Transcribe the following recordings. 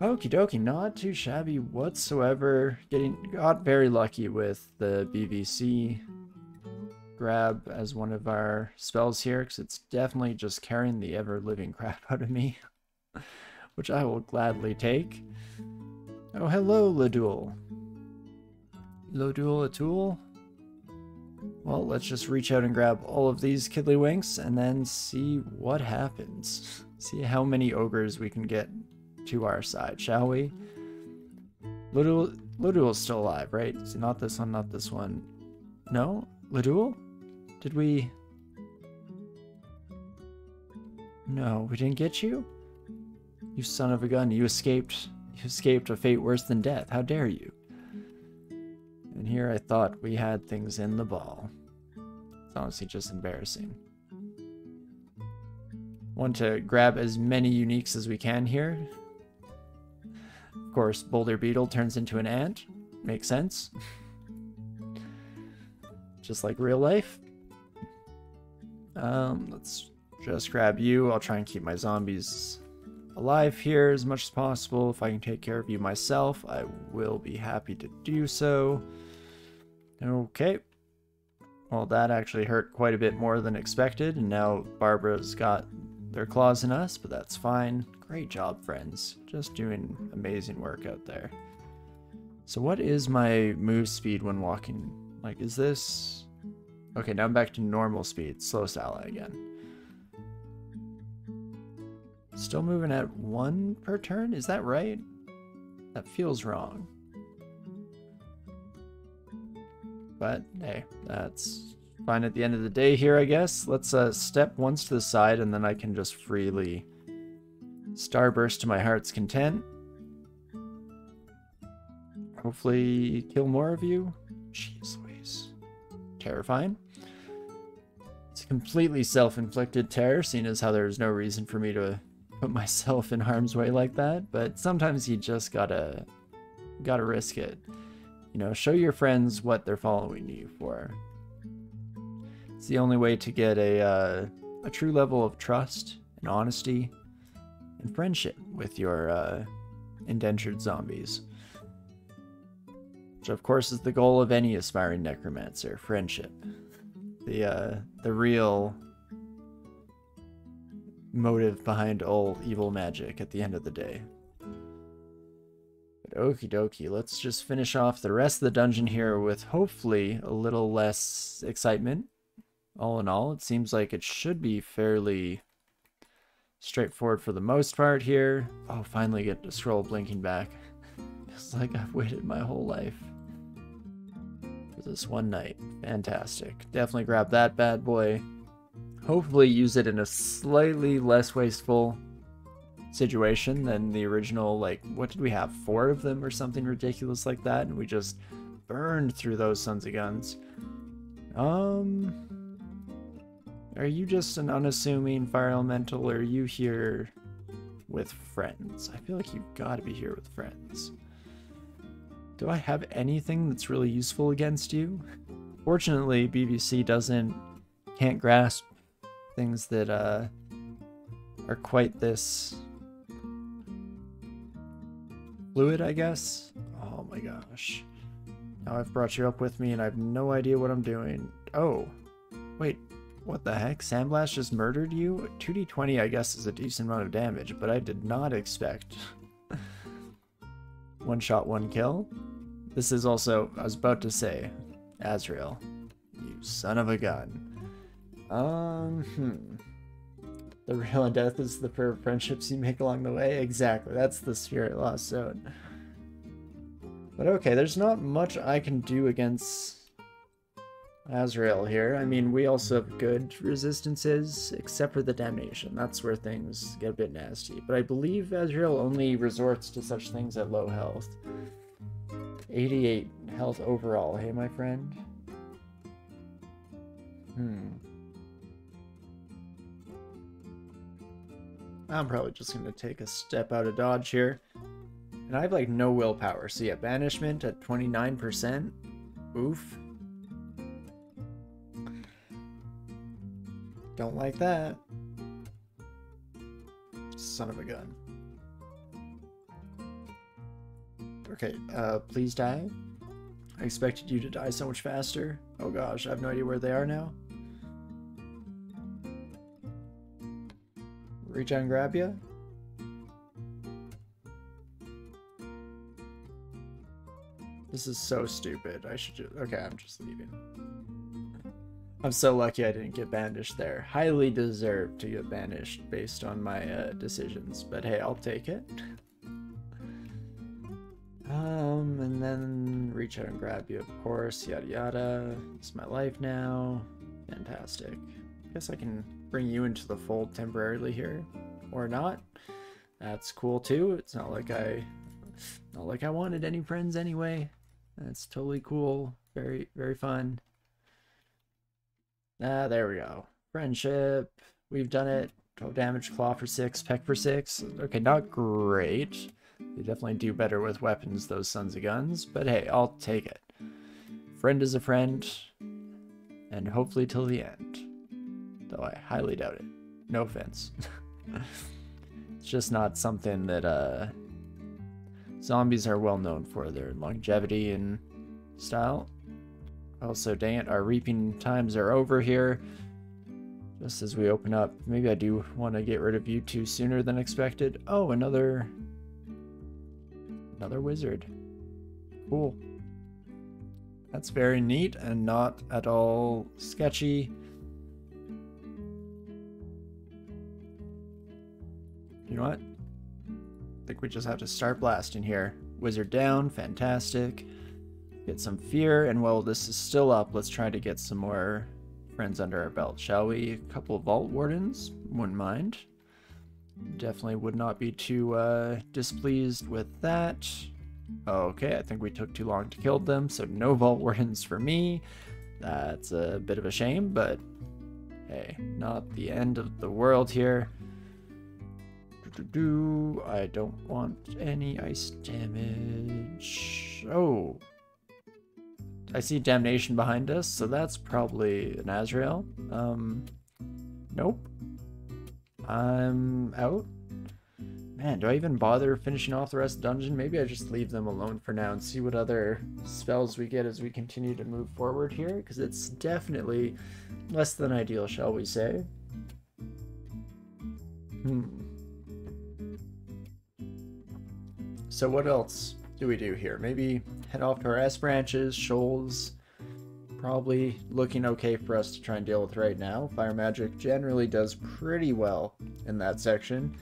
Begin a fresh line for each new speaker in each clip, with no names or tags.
Okie dokie, not too shabby whatsoever. Getting got very lucky with the BVC grab as one of our spells here, because it's definitely just carrying the ever-living crap out of me, which I will gladly take. Oh, hello, Ladul. Ladul Atul? Well, let's just reach out and grab all of these Kiddlywinks and then see what happens. See how many ogres we can get to our side, shall we? Ludul, Ludul's still alive, right? See, not this one, not this one. No? Ludul? Did we... No, we didn't get you? You son of a gun, you escaped... You escaped a fate worse than death. How dare you? And here I thought we had things in the ball. It's honestly just embarrassing. Want to grab as many uniques as we can here. Of course, Boulder Beetle turns into an ant. Makes sense. Just like real life. Um, let's just grab you. I'll try and keep my zombies alive here as much as possible. If I can take care of you myself, I will be happy to do so. Okay. Well, that actually hurt quite a bit more than expected, and now Barbara's got their claws in us, but that's fine. Great job, friends. Just doing amazing work out there. So what is my move speed when walking? Like, is this... Okay, now I'm back to normal speed. Slow ally again. Still moving at one per turn? Is that right? That feels wrong. But, hey, that's fine at the end of the day here, I guess. Let's uh, step once to the side, and then I can just freely starburst to my heart's content. Hopefully kill more of you. Jeez Louise. Terrifying. It's completely self-inflicted terror, seeing as how there's no reason for me to put myself in harm's way like that, but sometimes you just gotta gotta risk it. You know, show your friends what they're following you for. It's the only way to get a, uh, a true level of trust and honesty and friendship with your uh, indentured zombies. Which, of course, is the goal of any aspiring necromancer friendship. The, uh, the real motive behind all evil magic at the end of the day. But okie dokie, let's just finish off the rest of the dungeon here with hopefully a little less excitement all in all, it seems like it should be fairly straightforward for the most part here. Oh, finally get the scroll blinking back. It's like I've waited my whole life for this one night. Fantastic. Definitely grab that bad boy. Hopefully use it in a slightly less wasteful situation than the original, like, what did we have? Four of them or something ridiculous like that? And we just burned through those sons of guns. Um, are you just an unassuming fire elemental, or are you here with friends? I feel like you've got to be here with friends. Do I have anything that's really useful against you? Fortunately, BVC doesn't can't grasp things that uh, are quite this fluid, I guess. Oh my gosh. Now I've brought you up with me and I have no idea what I'm doing. Oh, wait, what the heck? Sandblast just murdered you? 2d20 I guess is a decent amount of damage, but I did not expect one shot, one kill. This is also, I was about to say, Azrael, you son of a gun. Um, hmm. The real and death is the pair of friendships you make along the way? Exactly, that's the spirit lost zone. But okay, there's not much I can do against Azrael here. I mean, we also have good resistances, except for the Damnation. That's where things get a bit nasty. But I believe Azrael only resorts to such things at low health. 88 health overall, hey my friend? Hmm. I'm probably just going to take a step out of dodge here. And I have like no willpower, so yeah, banishment at 29%. Oof. Don't like that. Son of a gun. Okay, uh, please die. I expected you to die so much faster. Oh gosh, I have no idea where they are now. Reach out and grab you? This is so stupid. I should just... Okay, I'm just leaving. I'm so lucky I didn't get banished there. Highly deserved to get banished based on my uh, decisions. But hey, I'll take it. Um, and then reach out and grab you, of course. Yada yada. It's my life now. Fantastic. Guess I can bring you into the fold temporarily here. Or not. That's cool too. It's not like I... Not like I wanted any friends anyway. That's totally cool. Very, very fun. Ah, there we go. Friendship. We've done it. 12 damage, claw for 6, peck for 6. Okay, not great. They definitely do better with weapons, those sons of guns. But hey, I'll take it. Friend is a friend. And hopefully till the end. Though I highly doubt it. No offense. it's just not something that uh, Zombies are well known for their longevity and style. Also, dang it, our reaping times are over here. Just as we open up, maybe I do want to get rid of you two sooner than expected. Oh, another... Another wizard. Cool. That's very neat and not at all sketchy. You know what? think we just have to start blasting here. Wizard down, fantastic. Get some fear, and while this is still up, let's try to get some more friends under our belt, shall we? A couple of Vault Wardens, wouldn't mind. Definitely would not be too uh, displeased with that. Okay, I think we took too long to kill them, so no Vault Wardens for me. That's a bit of a shame, but hey, not the end of the world here. I don't want any ice damage. Oh. I see damnation behind us, so that's probably an Azrael. Um, nope. I'm out. Man, do I even bother finishing off the rest of the dungeon? Maybe I just leave them alone for now and see what other spells we get as we continue to move forward here, because it's definitely less than ideal, shall we say. Hmm. So what else do we do here? Maybe head off to our S branches, shoals. Probably looking okay for us to try and deal with right now. Fire magic generally does pretty well in that section.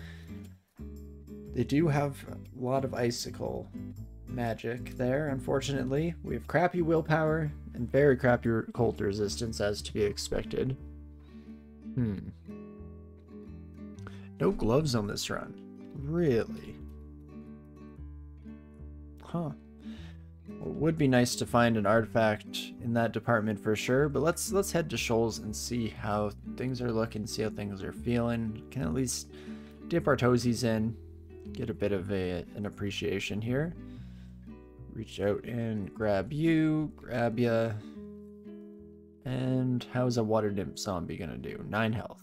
They do have a lot of icicle magic there, unfortunately. We have crappy willpower and very crappy cold resistance as to be expected. Hmm. No gloves on this run. Really? Huh. Would be nice to find an artifact in that department for sure, but let's let's head to Shoals and see how things are looking, see how things are feeling. Can at least dip our toesies in, get a bit of a an appreciation here. Reach out and grab you, grab ya. And how's a water nymph zombie gonna do? Nine health.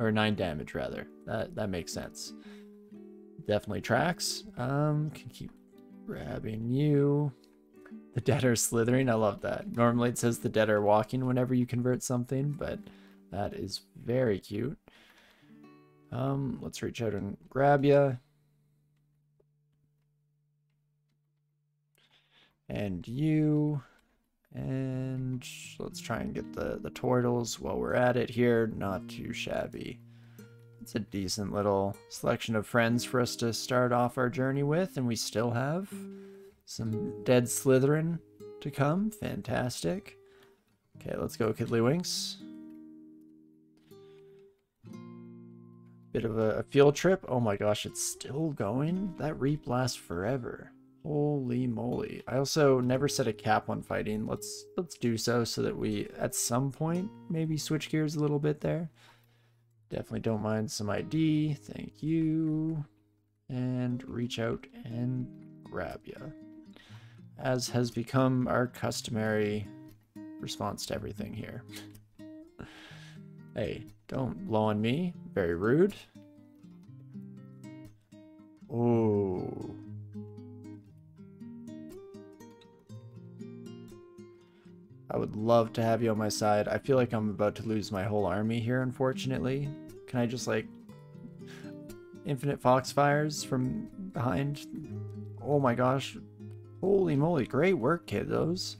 Or nine damage rather. That that makes sense. Definitely tracks. Um can keep Grabbing you. The dead are slithering. I love that. Normally it says the dead are walking whenever you convert something, but that is very cute. Um, let's reach out and grab you. And you. And let's try and get the, the turtles while we're at it here. Not too shabby. It's a decent little selection of friends for us to start off our journey with, and we still have some dead slithering to come. Fantastic. Okay, let's go Kiddlywinks. Bit of a, field trip. Oh my gosh, it's still going? That reap lasts forever. Holy moly. I also never set a cap on fighting. Let's let's do so so that we at some point maybe switch gears a little bit there. Definitely don't mind some ID. Thank you. And reach out and grab you. As has become our customary response to everything here. hey, don't blow on me. Very rude. Oh. I would love to have you on my side. I feel like I'm about to lose my whole army here, unfortunately. Can I just, like, infinite foxfires from behind? Oh my gosh. Holy moly, great work, kiddos.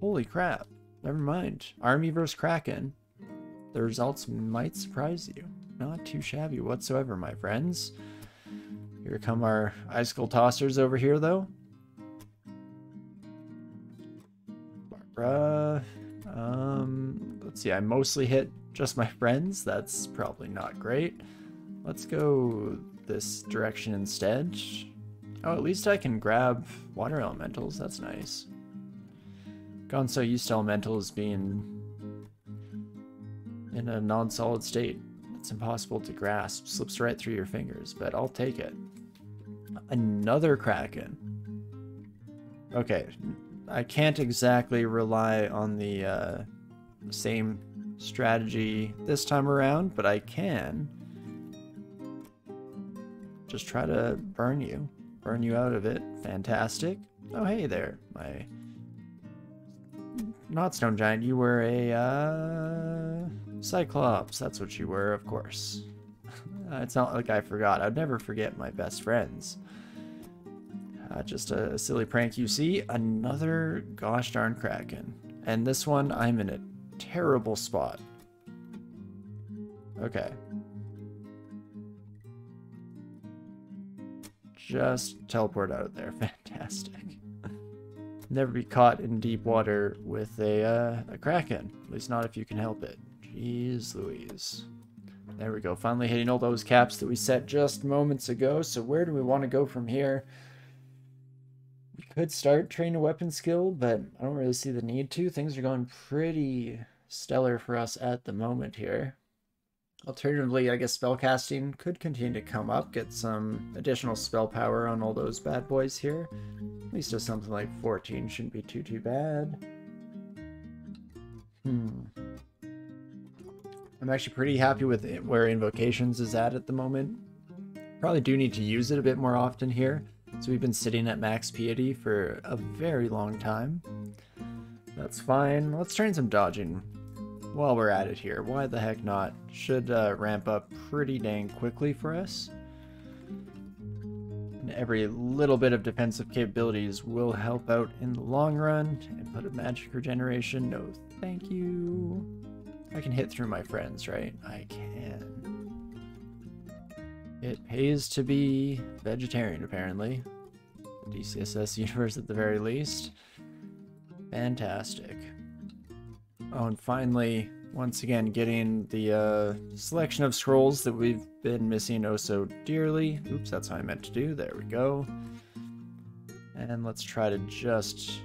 Holy crap. Never mind. Army versus Kraken. The results might surprise you. Not too shabby whatsoever, my friends. Here come our icicle tossers over here, though. See, I mostly hit just my friends. That's probably not great. Let's go this direction instead. Oh, at least I can grab water elementals. That's nice. Gone so used to elementals being in a non-solid state. It's impossible to grasp. Slips right through your fingers, but I'll take it. Another Kraken. Okay, I can't exactly rely on the uh, same strategy this time around, but I can just try to burn you. Burn you out of it. Fantastic. Oh, hey there, my... Not Stone Giant, you were a, uh... Cyclops, that's what you were, of course. It's not like I forgot. I'd never forget my best friends. Uh, just a, a silly prank you see. Another gosh darn Kraken. And this one, I'm in a terrible spot. Okay. Just teleport out of there. Fantastic. Never be caught in deep water with a, uh, a Kraken. At least not if you can help it. Jeez Louise. There we go. Finally hitting all those caps that we set just moments ago. So where do we want to go from here? Could start train a weapon skill, but I don't really see the need to. Things are going pretty stellar for us at the moment here. Alternatively, I guess spellcasting could continue to come up, get some additional spell power on all those bad boys here. At least to something like 14 shouldn't be too, too bad. Hmm. I'm actually pretty happy with it, where Invocations is at at the moment. Probably do need to use it a bit more often here. So we've been sitting at max piety for a very long time. That's fine. Let's train some dodging while we're at it here. Why the heck not? Should uh, ramp up pretty dang quickly for us. And every little bit of defensive capabilities will help out in the long run. Input of magic regeneration, no thank you. I can hit through my friends, right? I can. It pays to be vegetarian, apparently. DCSS universe at the very least. Fantastic. Oh, and finally, once again, getting the uh, selection of scrolls that we've been missing oh so dearly. Oops, that's how I meant to do. There we go. And let's try to just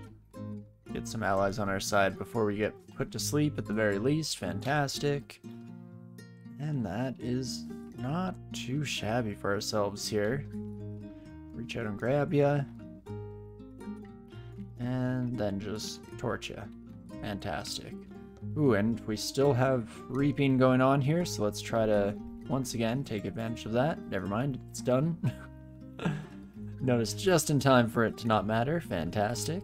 get some allies on our side before we get put to sleep at the very least. Fantastic. And that is not too shabby for ourselves here. Reach out and grab ya. And then just torch ya. Fantastic. Ooh, and we still have reaping going on here, so let's try to, once again, take advantage of that. Never mind, it's done. Notice just in time for it to not matter. Fantastic.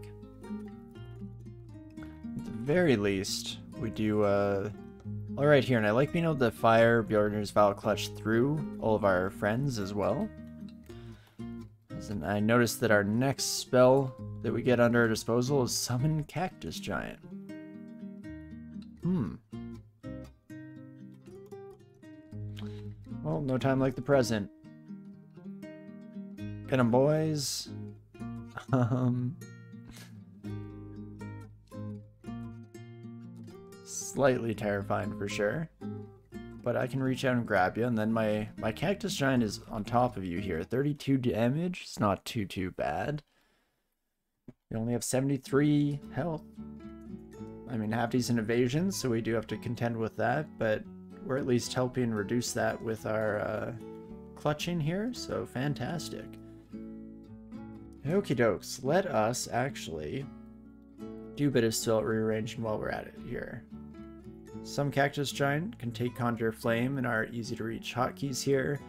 At the very least, we do, uh... Alright here, and I like being able to fire Borgnjor's Vile Clutch through all of our friends as well. And I noticed that our next spell that we get under our disposal is Summon Cactus Giant. Hmm. Well, no time like the present. Get 'em, boys. Um... Slightly terrifying for sure. But I can reach out and grab you, and then my, my Cactus Giant is on top of you here. 32 damage, it's not too, too bad. You only have 73 health. I mean, half decent evasion, so we do have to contend with that, but we're at least helping reduce that with our uh, clutching here, so fantastic. Okie dokes, let us actually do a bit of still rearranging while we're at it here. Some Cactus Giant can take Conjure Flame and are easy to reach hotkeys here.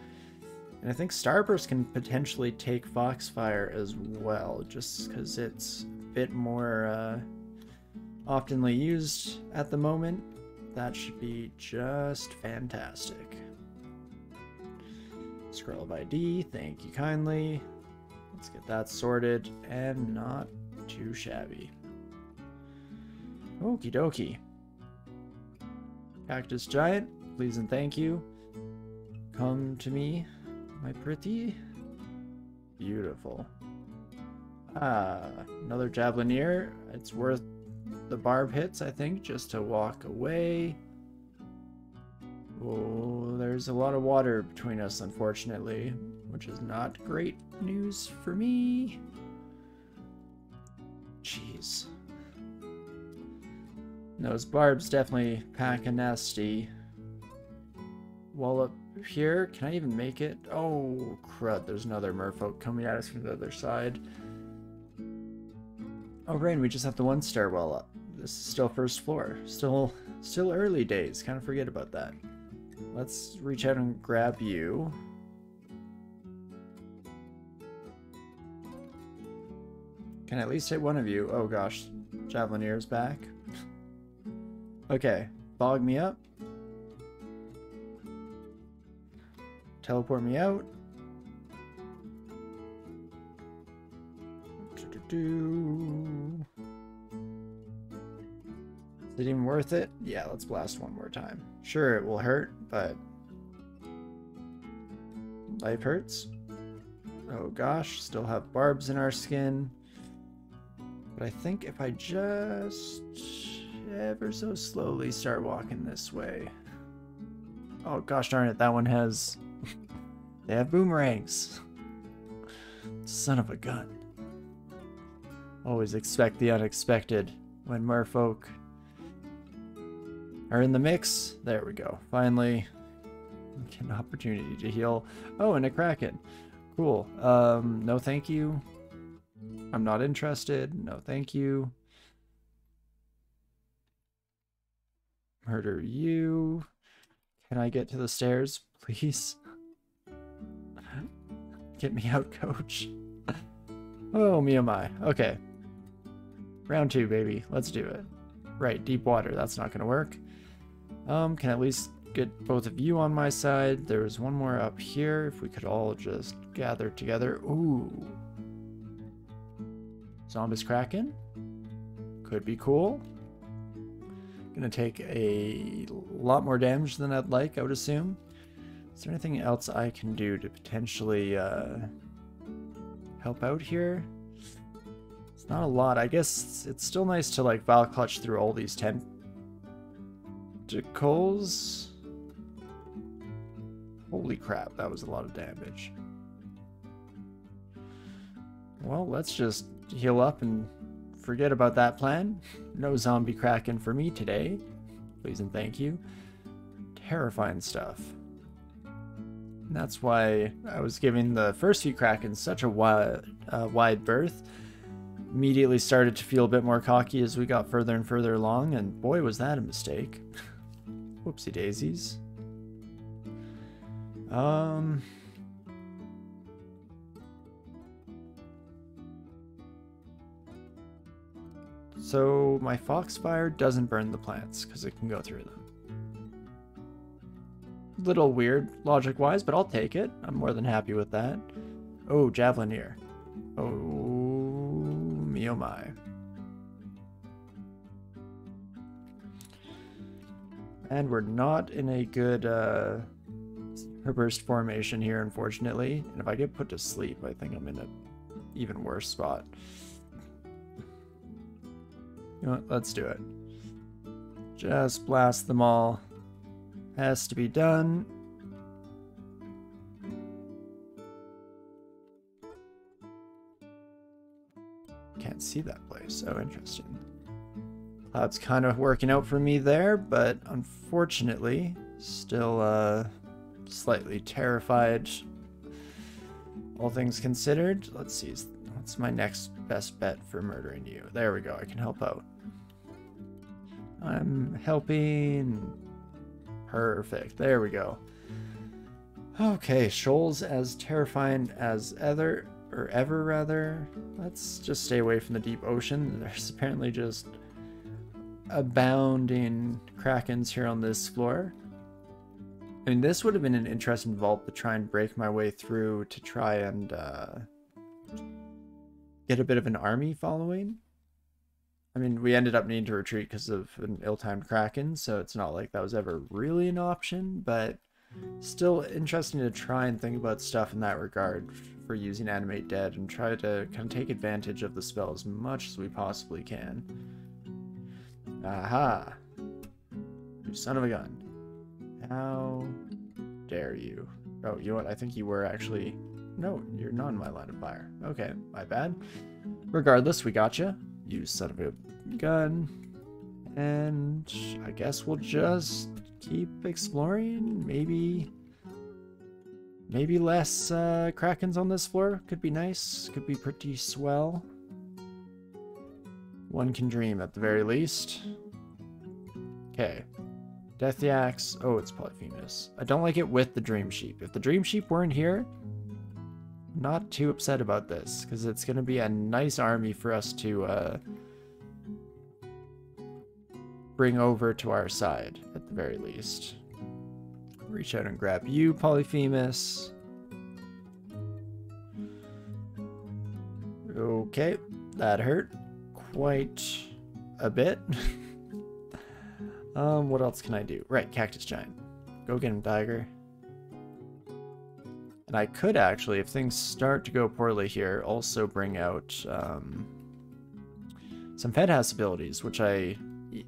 And I think Starburst can potentially take Foxfire as well, just because it's a bit more uh, oftenly used at the moment. That should be just fantastic. Scroll of ID, thank you kindly. Let's get that sorted and not too shabby. Okie dokie. Cactus Giant, please and thank you. Come to me, my pretty. Beautiful. Ah, another Javelineer. It's worth the barb hits, I think, just to walk away. Oh, there's a lot of water between us, unfortunately, which is not great news for me. Jeez. Those barbs definitely pack a nasty. Wall up here, can I even make it? Oh, crud, there's another merfolk coming at us from the other side. Oh, Rain, we just have the one stairwell up. This is still first floor. Still, still early days. Kind of forget about that. Let's reach out and grab you. Can I at least hit one of you? Oh gosh, Javelineer's back. Okay, bog me up. Teleport me out. Is it even worth it? Yeah, let's blast one more time. Sure, it will hurt, but life hurts. Oh gosh, still have barbs in our skin. But I think if I just ever so slowly start walking this way. Oh gosh darn it, that one has... they have boomerangs. Son of a gun. Always expect the unexpected when merfolk are in the mix. There we go. Finally, get an opportunity to heal. Oh, and a Kraken. Cool. Um, no thank you. I'm not interested. No, thank you. Murder you. Can I get to the stairs, please? Get me out, coach. oh, me am I. Okay. Round two, baby. Let's do it. Right, deep water. That's not going to work. Um, can at least get both of you on my side. There's one more up here. If we could all just gather together. Ooh. Zombies Kraken. Could be cool. Gonna take a lot more damage than I'd like, I would assume. Is there anything else I can do to potentially uh, help out here? It's not a lot. I guess it's still nice to like Vile Clutch through all these tentacles. Holy crap, that was a lot of damage. Well, let's just heal up and forget about that plan. No zombie kraken for me today. Please and thank you. Terrifying stuff. And that's why I was giving the first few krakens such a wide, uh, wide berth. Immediately started to feel a bit more cocky as we got further and further along, and boy was that a mistake. Whoopsie daisies. Um, So my Foxfire doesn't burn the plants because it can go through them. Little weird logic-wise, but I'll take it. I'm more than happy with that. Oh, Javelineer. Oh, me oh my. And we're not in a good uh, burst formation here, unfortunately. And if I get put to sleep, I think I'm in an even worse spot. You know what? Let's do it. Just blast them all. Has to be done. Can't see that place. Oh, interesting. Cloud's kind of working out for me there, but unfortunately, still uh, slightly terrified. All things considered, let's see. What's my next best bet for murdering you? There we go. I can help out. I'm helping. Perfect. There we go. Okay, Shoals as terrifying as ever, or ever rather. Let's just stay away from the deep ocean. There's apparently just abounding krakens here on this floor. I mean, this would have been an interesting vault to try and break my way through to try and uh, get a bit of an army following. I mean, we ended up needing to retreat because of an ill-timed kraken, so it's not like that was ever really an option, but still interesting to try and think about stuff in that regard for using Animate Dead and try to kind of take advantage of the spell as much as we possibly can. Aha! You son of a gun. How dare you? Oh, you know what? I think you were actually... No, you're not in my line of fire. Okay, my bad. Regardless, we got you. You of a gun. And I guess we'll just keep exploring. Maybe... Maybe less uh, Krakens on this floor. Could be nice. Could be pretty swell. One can dream at the very least. Okay. Death Axe. Oh, it's Polyphemus. I don't like it with the Dream Sheep. If the Dream Sheep weren't here, not too upset about this, because it's going to be a nice army for us to uh, bring over to our side, at the very least. Reach out and grab you, Polyphemus. Okay, that hurt quite a bit. Um, what else can I do? Right, Cactus Giant. Go get him, Tiger. And I could actually, if things start to go poorly here, also bring out um, some Fedhas abilities, which I,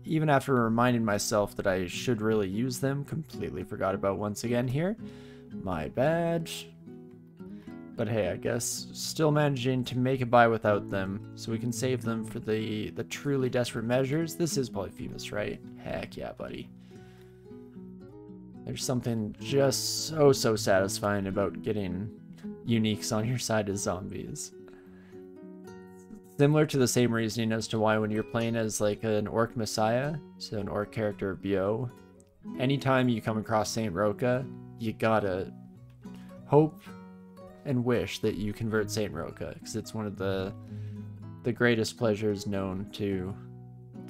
even after reminding myself that I should really use them, completely forgot about once again here. My bad. But hey, I guess still managing to make it by without them, so we can save them for the, the truly desperate measures. This is Polyphemus, right? Heck yeah, buddy. There's something just so, so satisfying about getting uniques on your side as zombies. Similar to the same reasoning as to why when you're playing as like an Orc Messiah, so an Orc character of Beogh, anytime you come across Saint Roka, you gotta hope and wish that you convert Saint Roka because it's one of the the greatest pleasures known to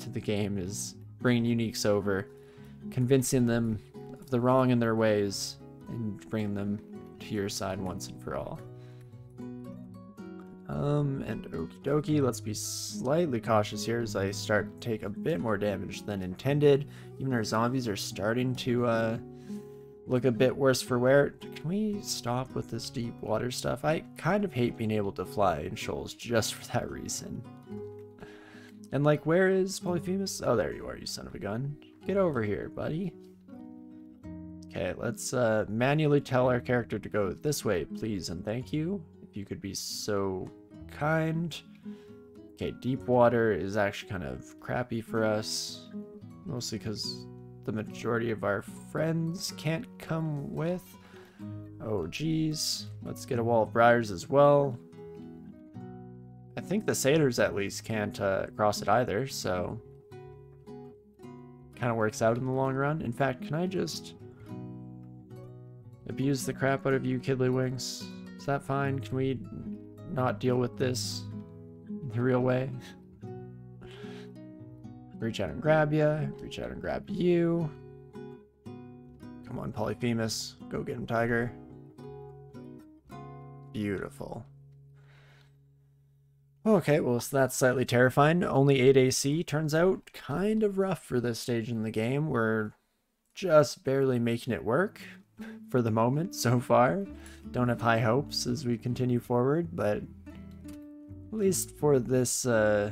to the game is bringing uniques over, convincing them the wrong in their ways, and bring them to your side once and for all. Um, and okie dokie, let's be slightly cautious here as I start to take a bit more damage than intended. Even our zombies are starting to, uh, look a bit worse for wear. Can we stop with this deep water stuff? I kind of hate being able to fly in shoals just for that reason. And like, where is Polyphemus? Oh, there you are, you son of a gun. Get over here, buddy. Okay, let's uh, manually tell our character to go this way, please and thank you. If you could be so kind. Okay, deep water is actually kind of crappy for us. Mostly because the majority of our friends can't come with. Oh, geez. Let's get a wall of briars as well. I think the satyrs at least can't uh, cross it either, so... Kind of works out in the long run. In fact, can I just abuse the crap out of you, Kiddlywinks? Is that fine? Can we not deal with this the real way? Reach out and grab you. Reach out and grab you. Come on, Polyphemus. Go get him, Tiger. Beautiful. Okay, well, so that's slightly terrifying. Only 8 AC turns out kind of rough for this stage in the game. We're just barely making it work for the moment so far. Don't have high hopes as we continue forward, but at least for this uh,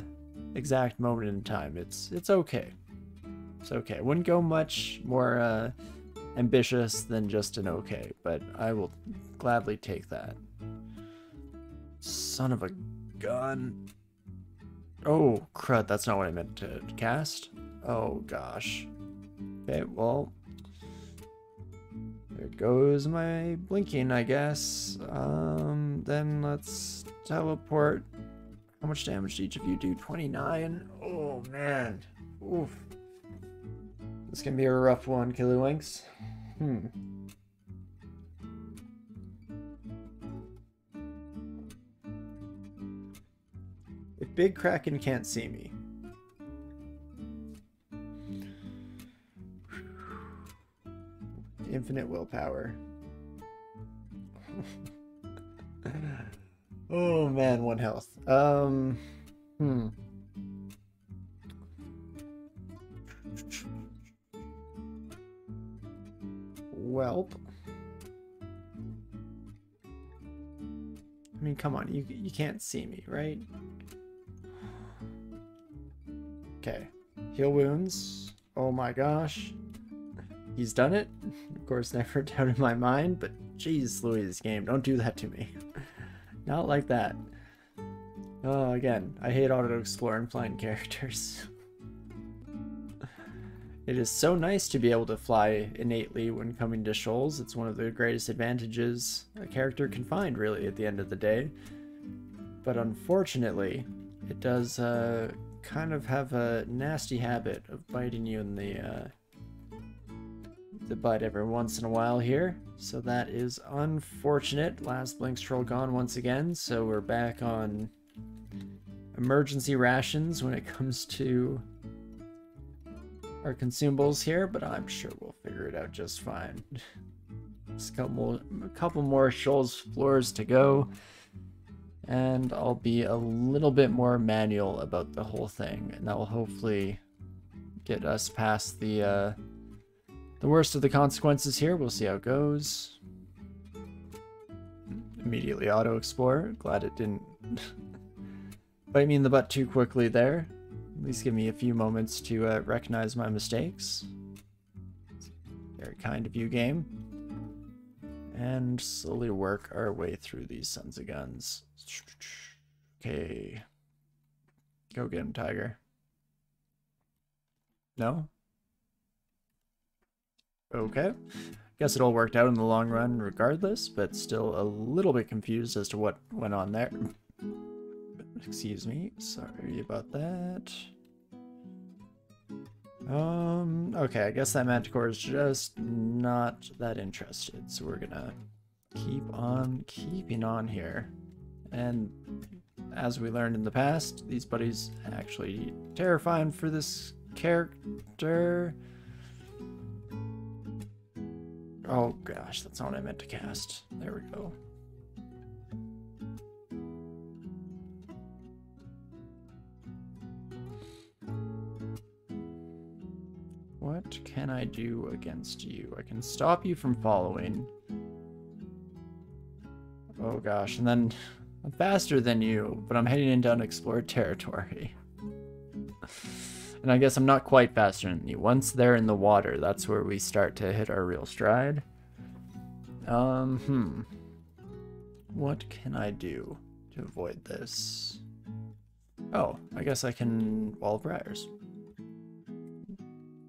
exact moment in time. It's it's okay. It's okay. Wouldn't go much more uh, ambitious than just an okay, but I will gladly take that. Son of a gun. Oh, crud, that's not what I meant to cast. Oh, gosh. Okay, well, there goes my blinking, I guess. Um, then let's teleport how much damage did each of you do? 29? Oh, man. Oof. This can be a rough one, Killywinks. Hmm. If Big Kraken can't see me, Infinite willpower. oh man, one health. Um, hmm. Welp. I mean, come on, you you can't see me, right? Okay. Heal wounds. Oh my gosh. He's done it. Of course, never doubted my mind, but jeez Louise game, don't do that to me. Not like that. Oh, again, I hate auto-explore and flying characters. It is so nice to be able to fly innately when coming to shoals. It's one of the greatest advantages a character can find, really, at the end of the day. But unfortunately, it does uh, kind of have a nasty habit of biting you in the uh, the butt every once in a while here. So that is unfortunate. Last Blink scroll gone once again, so we're back on emergency rations when it comes to our consumables here, but I'm sure we'll figure it out just fine. Just a couple, a couple more shoals floors to go, and I'll be a little bit more manual about the whole thing, and that will hopefully get us past the uh, the worst of the consequences here. We'll see how it goes. Immediately auto explore. Glad it didn't bite me in the butt too quickly there. At least give me a few moments to uh, recognize my mistakes. Very kind of you, game. And slowly work our way through these sons of guns. Okay. Go get him, Tiger. No? Okay. Guess it all worked out in the long run regardless, but still a little bit confused as to what went on there. Excuse me. Sorry about that. Um, okay, I guess that Manticore is just not that interested, so we're gonna keep on keeping on here. And as we learned in the past, these buddies actually terrifying for this character. Oh gosh, that's not what I meant to cast. There we go. What can I do against you? I can stop you from following. Oh gosh, and then I'm faster than you, but I'm heading into unexplored territory. and I guess I'm not quite faster than you. Once they're in the water, that's where we start to hit our real stride. Um, hmm. What can I do to avoid this? Oh, I guess I can wall briars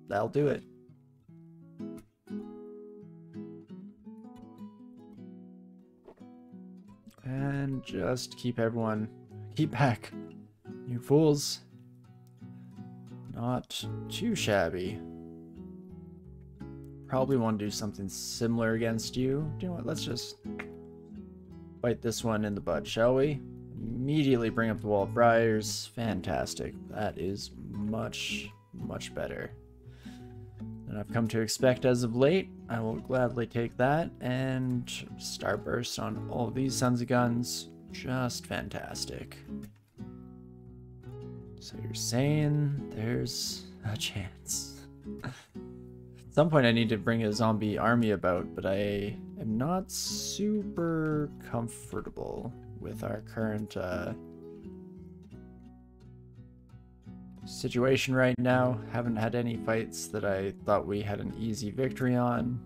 that'll do it. And just keep everyone, keep back, you fools. Not too shabby. Probably want to do something similar against you. Do you know what, let's just bite this one in the bud, shall we? Immediately bring up the wall of briars. Fantastic. That is much, much better than I've come to expect as of late. I will gladly take that and Starburst on all these sons of guns. Just fantastic. So you're saying there's a chance. At some point I need to bring a zombie army about, but I am not super comfortable with our current uh, situation right now. Haven't had any fights that I thought we had an easy victory on.